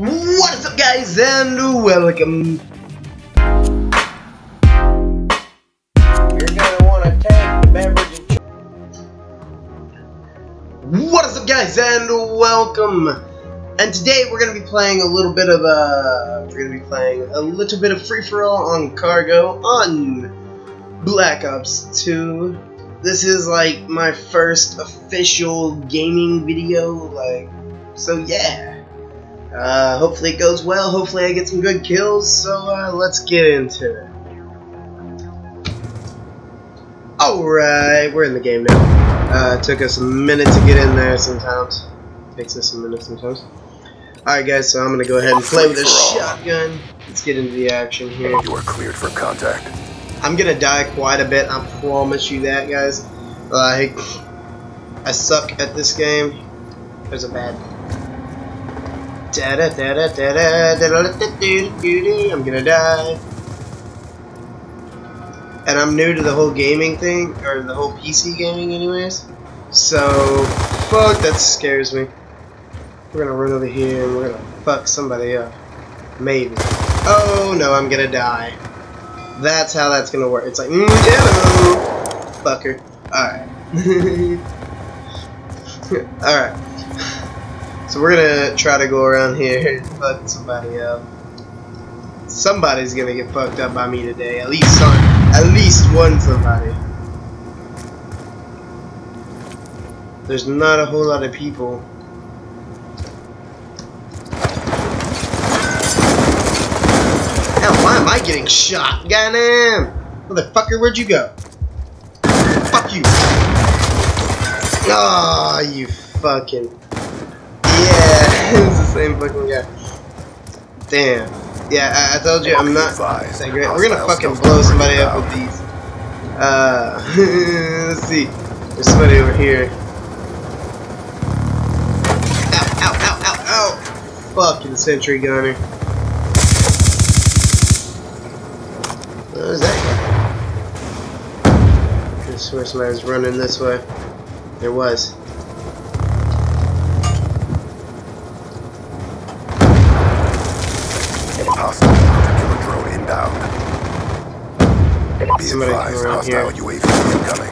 What is up guys and welcome. You're gonna want to take the beverage What is up guys and welcome. And today we're gonna be playing a little bit of uh we're gonna be playing a little bit of free for all on cargo on Black Ops 2. This is like my first official gaming video, like so yeah. Uh, hopefully it goes well. Hopefully I get some good kills. So uh, let's get into it. Alright, we're in the game now. Uh, took us a minute to get in there sometimes. Takes us a minute sometimes. Alright guys, so I'm gonna go ahead and play with a shotgun. Let's get into the action here. You are cleared for contact. I'm gonna die quite a bit, I promise you that guys. Like, I suck at this game. There's a bad Da da da da da da da da da I'm gonna die. And I'm new to the whole gaming thing, or the whole PC gaming anyways. So, fuck, that scares me. We're gonna run over here and we're gonna fuck somebody up. Maybe. Oh no, I'm gonna die. That's how that's gonna work. It's like, mm, hello, fucker. Alright. Alright. So we're gonna try to go around here and fuck somebody up. Somebody's gonna get fucked up by me today. At least some, at least one somebody. There's not a whole lot of people. Hell, why am I getting shot? Goddamn! Motherfucker, where'd you go? Fuck you! Ah, you fucking. Yeah, it's the same fucking guy. Damn. Yeah, I, I told you I'm not that great. We're gonna fucking blow somebody up with these. Uh, let's see. There's somebody over here. Ow, ow, ow, ow, ow! Fucking sentry gunner. What is that guy? Could swear somebody was running this way. There was. Somebody advised, hostile here. UAV incoming.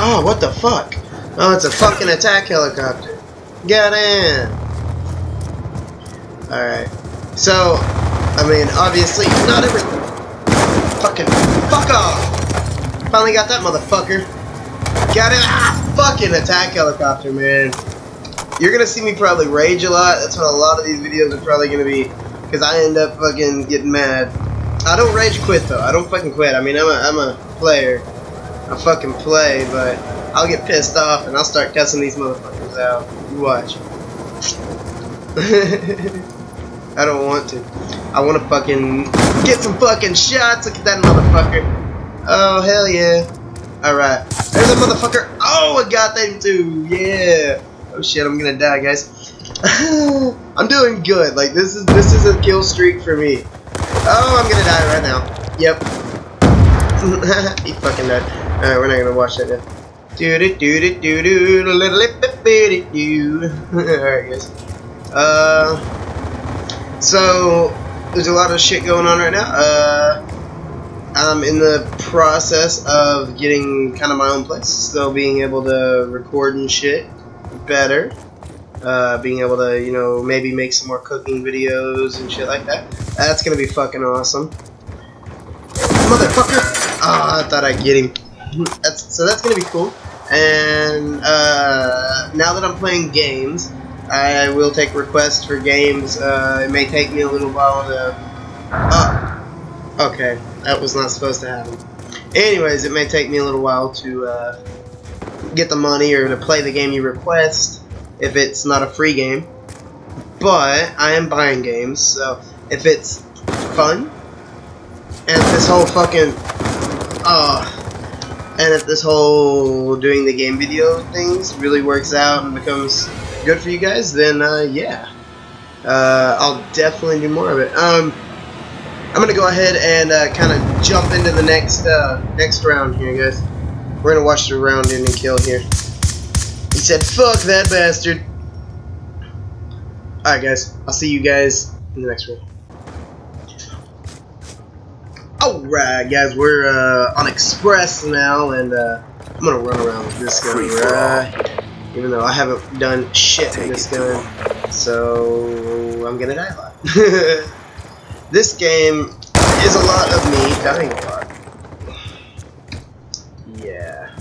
Oh, what the fuck? Oh, it's a fucking attack helicopter. Get in. Alright. So, I mean, obviously, not every... Fucking... Fuck off! Finally got that motherfucker. Got it. Ah, fucking attack helicopter, man. You're gonna see me probably rage a lot. That's what a lot of these videos are probably gonna be. Because I end up fucking getting mad. I don't rage quit, though. I don't fucking quit. I mean, I'm a, I'm a player. I fucking play, but I'll get pissed off and I'll start cussing these motherfuckers out. You watch. I don't want to. I want to fucking get some fucking shots. Look at that motherfucker. Oh, hell yeah. Alright. There's a motherfucker. Oh, I got them too. Yeah. Oh shit, I'm gonna die, guys. I'm doing good. Like, this is this is a kill streak for me. Oh, I'm gonna die right now. Yep. he fucking died. Alright, we're not gonna watch that now. Do do do do do do little bit do. Alright, guys. Uh, so there's a lot of shit going on right now. Uh, I'm in the process of getting kind of my own place, so being able to record and shit better. Uh, being able to, you know, maybe make some more cooking videos and shit like that. That's gonna be fucking awesome. Motherfucker! Oh, I thought I'd get him. That's so that's gonna be cool. And uh, now that I'm playing games, I will take requests for games. Uh, it may take me a little while to. Oh, okay, that was not supposed to happen. Anyways, it may take me a little while to uh, get the money or to play the game you request if it's not a free game. But I am buying games, so if it's fun and if this whole fucking uh and if this whole doing the game video things really works out and becomes good for you guys, then uh, yeah, uh, I'll definitely do more of it. Um, I'm gonna go ahead and uh, kind of jump into the next uh, next round here, guys. We're gonna watch the round in and kill here. Said, fuck that bastard. Alright, guys. I'll see you guys in the next one. Alright, guys. We're uh, on Express now, and uh, I'm gonna run around with this gun for Even though I haven't done shit with Take this gun. So, I'm gonna die a lot. this game is a lot of me dying a lot. Yeah.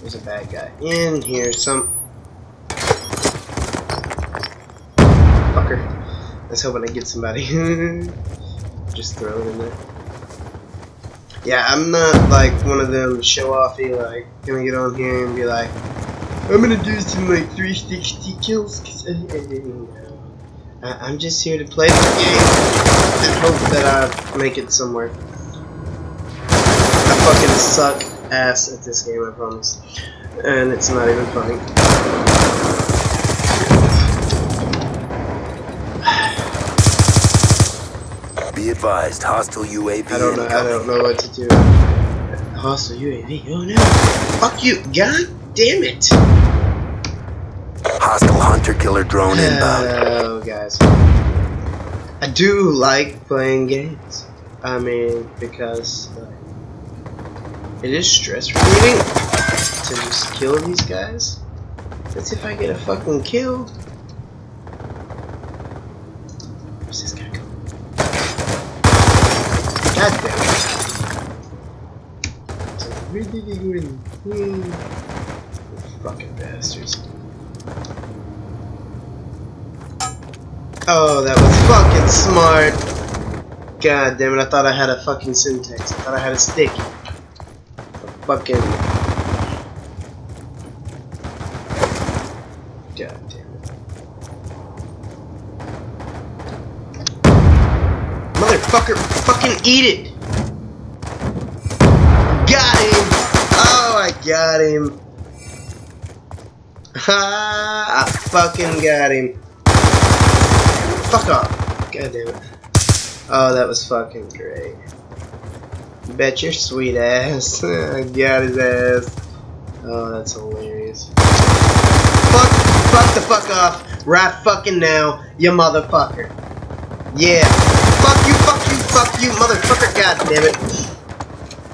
There's bad guy in here. Some fucker. I was hoping to get somebody. Just throw it in there. Yeah, I'm not like one of them show offy like gonna get on here and be like, I'm gonna do some like 360 kills. Cause I, I, I, I'm just here to play the game and hope that I make it somewhere. I fucking suck ass at this game, I promise. And it's not even funny. Be advised, hostile UAV I don't know. I don't know what to do. Hostile UAV. Oh no! Fuck you! God damn it! Hostile hunter-killer drone inbound. Oh, guys. I do like playing games. I mean, because like, it is stress relieving to just kill these guys. See if I get a fucking kill. Where's this guy going? God damn it. Like, where did he go in? Fucking bastards. Oh, that was fucking smart. God damn it, I thought I had a fucking Semtex. I thought I had a stick. Fucking. God. Motherfucker, fucking eat it! Got him! Oh, I got him. Ha! I fucking got him. Fuck off. God damn it. Oh, that was fucking great. Bet your sweet ass. Got his ass. Oh, that's hilarious. Fuck, fuck the fuck off. Right fucking now, you motherfucker. Yeah. Fuck you, fuck you, fuck you, motherfucker. God damn it.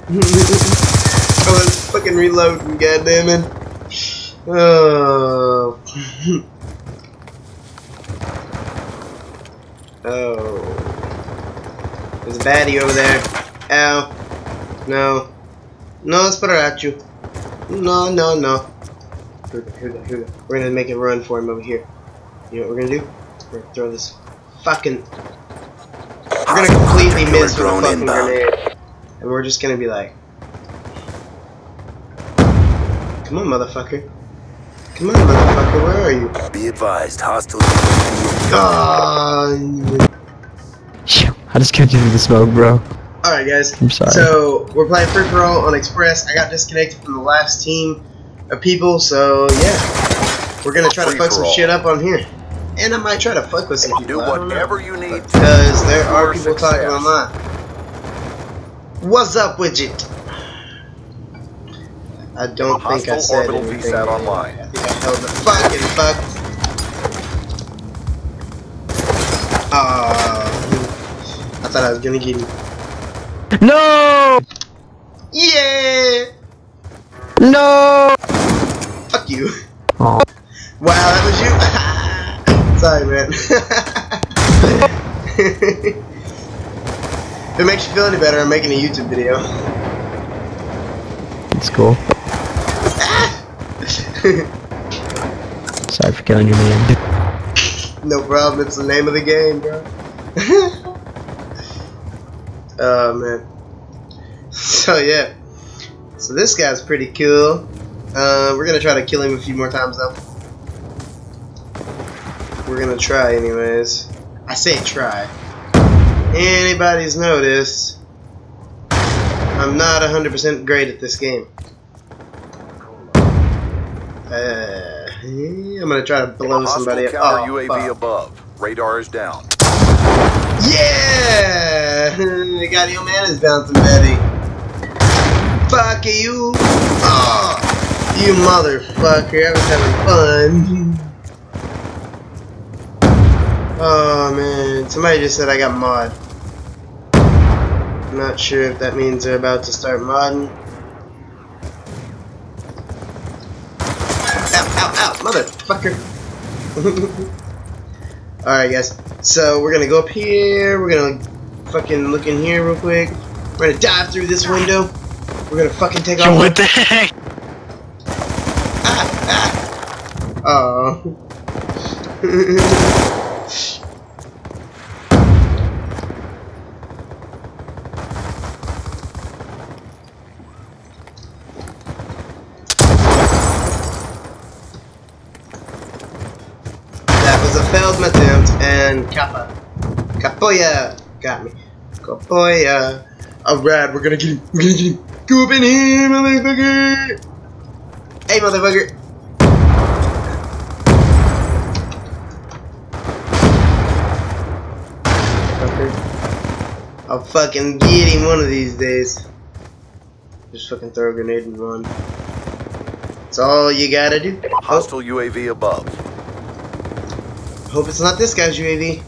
I was fucking reloading, god damn it. Oh. Oh. There's a baddie over there. Ow. No. No, Sparachu. No, no, no. Here we go, here we go, here we go. We're gonna make a run for him over here. You know what we're gonna do? We're gonna throw this fucking... We're gonna completely miss with a fucking inbound. grenade. And we're just gonna be like... Come on, motherfucker. Come on, motherfucker, where are you? Be advised, hostile UAV Oh, Phew, I just kept you through the smoke, bro. Alright guys, I'm sorry. so we're playing free for all on Express. I got disconnected from the last team of people, so yeah. We're gonna try to fuck some Free-for-all. shit up on here. And I might try to fuck with some people. Do I don't know. whatever you need Because there are your people talking online. What's up, Widget? I don't think I Hostile said orbital anything. VSAT online. I think I held the fucking fuck. Oh, I thought I was gonna get him. No! Yeah! No! Fuck you. Oh, Wow, that was you? Sorry, man. if it makes you feel any better, I'm making a YouTube video. it's cool. Sorry for killing your man. no problem, it's the name of the game, bro. Oh, man. So, yeah. So, this guy's pretty cool. Uh, we're gonna try to kill him a few more times, though. We're gonna try, anyways. I say try. Anybody's noticed, I'm not 100% great at this game. Uh, I'm gonna try to blow somebody up. counter Oh, UAV fuck. above. Radar is down. Yeah! I got your man is bouncing, Betty. Fuck you! Oh! You motherfucker, I was having fun. Oh man, somebody just said I got mod. I'm not sure if that means they're about to start modding. Ow, ow, ow, motherfucker. Alright guys, so we're gonna go up here, we're gonna fucking look in here real quick. We're gonna dive through this window. We're gonna fucking take off. What the heck? Ah. Oh. that was a failed attempt, and Kappa. Kapoya got me. Kapoya. Alright, we're gonna get him. We're gonna get him. Go up in here, motherfucker! Hey, motherfucker! I'll fucking get him one of these days. Just fucking throw a grenade and run. That's all you gotta do. Hostile UAV above. Hope it's not this guy's UAV.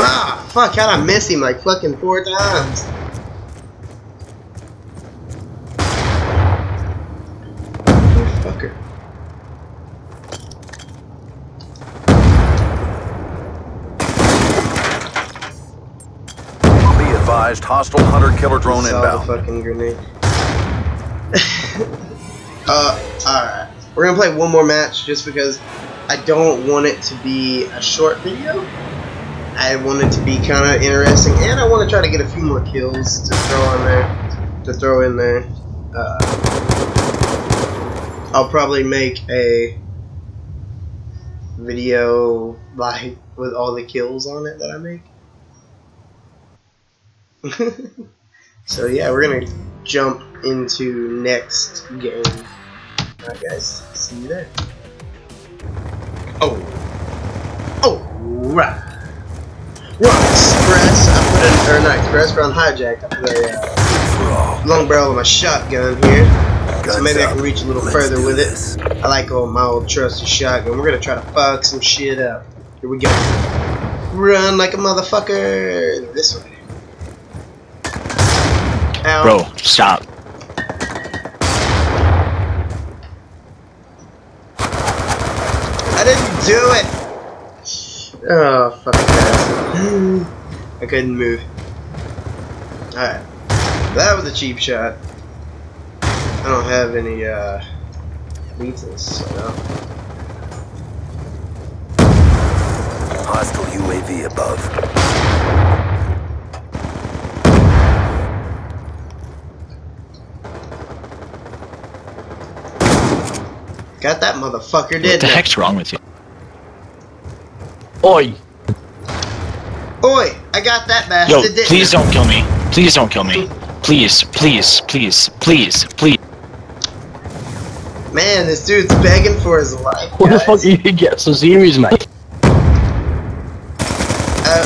Ah, fuck, how'd I miss him like fucking four times? Motherfucker. Be advised, hostile hunter-killer drone Saw the fucking grenade. uh, alright. We're gonna play one more match just because I don't want it to be a short video. I want it to be kind of interesting, and I want to try to get a few more kills to throw on there, to throw in there. Uh, I'll probably make a video like with all the kills on it that I make. so yeah, we're gonna jump into next game. Alright guys, see you there. Oh. Oh Run Express, I put in or not Express, but on hijack, I put a uh, long barrel of my shotgun here. So maybe I can reach a little further with this. it. I like old my old trusty shotgun. We're gonna try to fuck some shit up. Here we go. Run like a motherfucker. This way. Ow. Bro, stop. I didn't do it! Oh, bastard. I couldn't move. Alright. That was a cheap shot. I don't have any, uh, lethals, so no. Hostile UAV above. Got that motherfucker, What didn't the heck's wrong with you? Oi! Oi! I got that Yo, bastard, didn't please don't kill me. Please don't kill me. Please, please, please, please, please. Man, this dude's begging for his life, What the fuck are you get so serious, mate? Oh,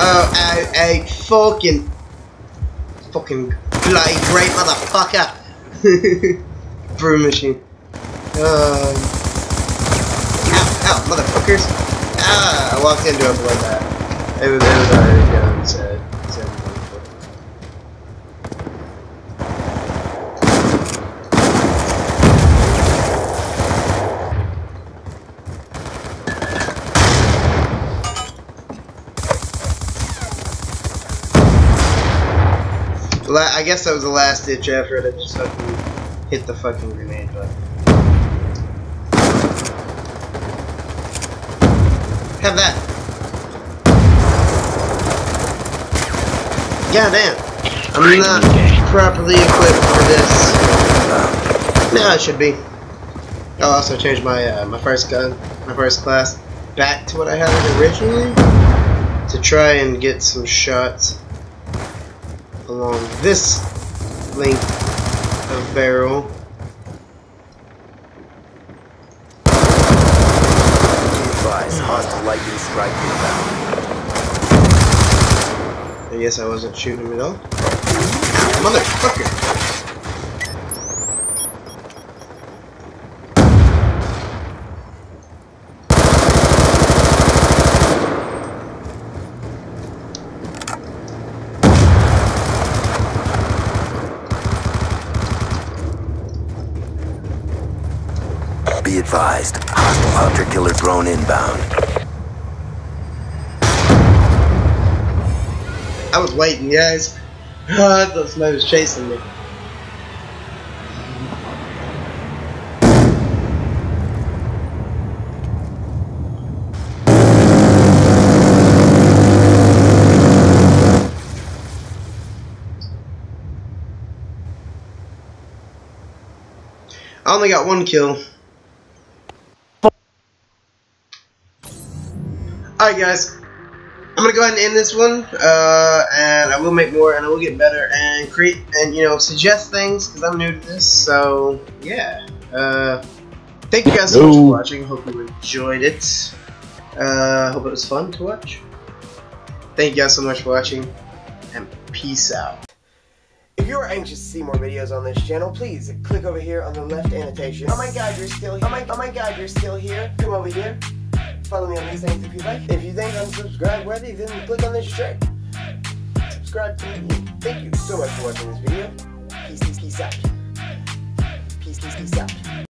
oh, I, I fucking, fucking bloody great motherfucker. Brew machine. Um, ow, ow, motherfuckers. Ah, I walked into him like that. It was, it was already done, said. said La- I guess that was the last ditch effort. I just fucking hit the fucking grenade button. Have that. God damn. I'm not properly equipped for this. No, I should be. I'll also change my uh, my first gun, my first class, back to what I had originally to try and get some shots along this length of barrel. Be advised, hostile lightning strike inbound. I guess I wasn't shooting him at all. Motherfucker! Be advised. Hostile hunter inbound. I was waiting, guys. I thought somebody was chasing me. I only got one kill. Alright guys, I'm gonna go ahead and end this one, uh, and I will make more, and I will get better, and create, and you know, suggest things, because I'm new to this, so, yeah. Uh, thank you guys so much for watching, hope you enjoyed it. Uh, hope it was fun to watch. Thank you guys so much for watching, and peace out. If you're anxious to see more videos on this channel, please click over here on the left annotation. Oh my god, you're still here. Oh my, oh my god, you're still here. Come over here. Follow me on these things if you like. If you think I'm subscribe worthy, then click on this shirt. Subscribe to me. Thank you so much for watching this video. Peace, peace, peace out. Peace, peace, peace out.